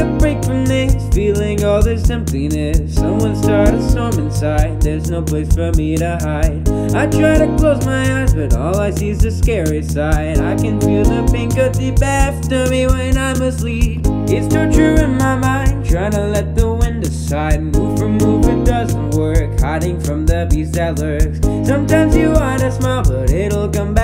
a break from this Feeling all this emptiness. Someone start a storm inside There's no place for me to hide. I try to close my eyes But all I see is the scary side. I can feel the pain cut deep after me when I'm asleep. It's torture in my mind Trying to let the wind aside Move for move it doesn't work. Hiding from the beast that lurks. Sometimes you wanna smile But it'll come back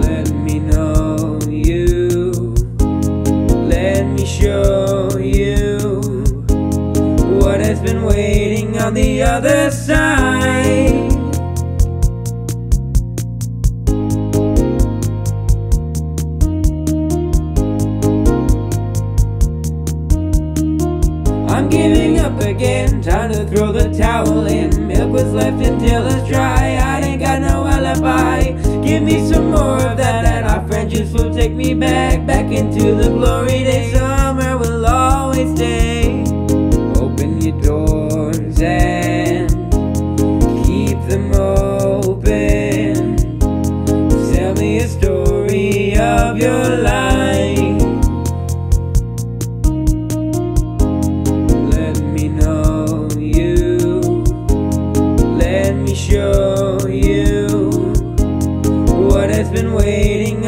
Let me know you. Let me show you what has been waiting on the other side. Up again, time to throw the towel in. Milk was left until it's dry. I ain't got no alibi. Give me some more of that, and our friendships will take me back, back into the glory days. Summer will always stay.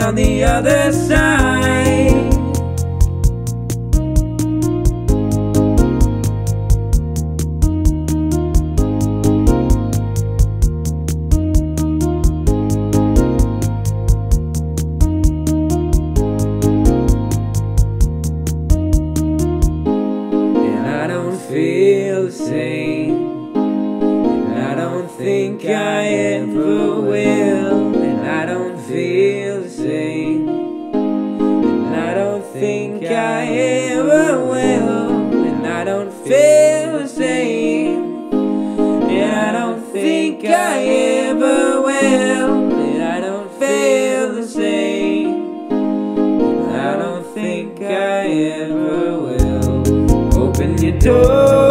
On the other side. And I don't feel the same. And I don't think I ever will. And I don't feel think I ever will. And I don't feel the same. And I don't think I ever will. And I don't feel the same. And I don't think I ever will. Open your doors